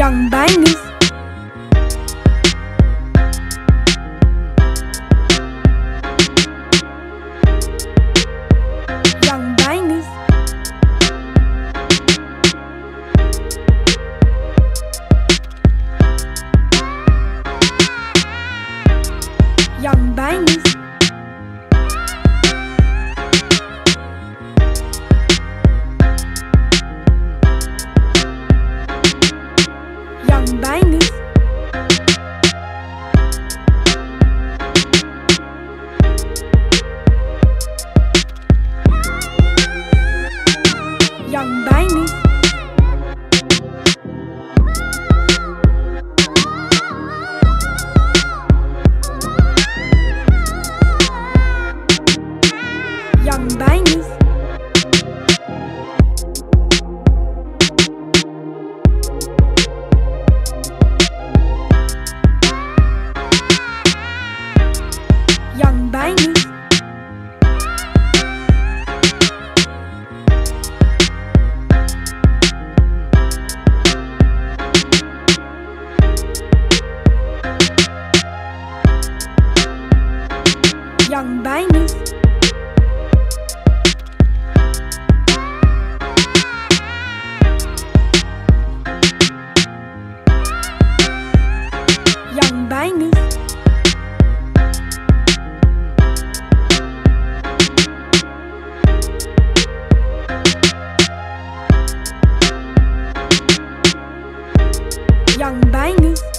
young bangers. Young bangers. Young. rằng bằng buying you.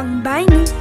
rằng bái nương